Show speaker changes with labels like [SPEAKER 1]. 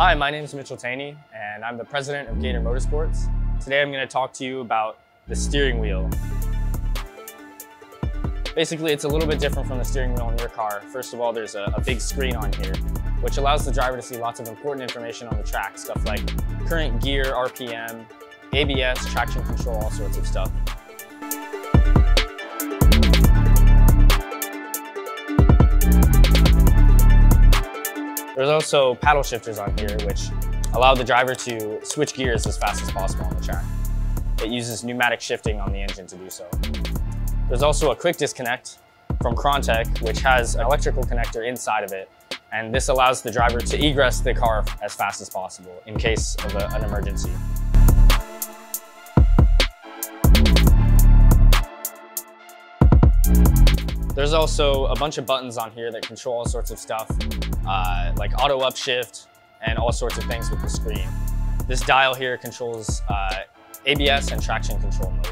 [SPEAKER 1] Hi, my name is Mitchell Taney, and I'm the president of Gator Motorsports. Today I'm going to talk to you about the steering wheel. Basically, it's a little bit different from the steering wheel in your car. First of all, there's a, a big screen on here, which allows the driver to see lots of important information on the track, stuff like current gear, RPM, ABS, traction control, all sorts of stuff. There's also paddle shifters on here, which allow the driver to switch gears as fast as possible on the track. It uses pneumatic shifting on the engine to do so. There's also a quick disconnect from Krontec, which has an electrical connector inside of it. And this allows the driver to egress the car as fast as possible in case of a, an emergency. There's also a bunch of buttons on here that control all sorts of stuff, uh, like auto upshift and all sorts of things with the screen. This dial here controls uh, ABS and traction control well.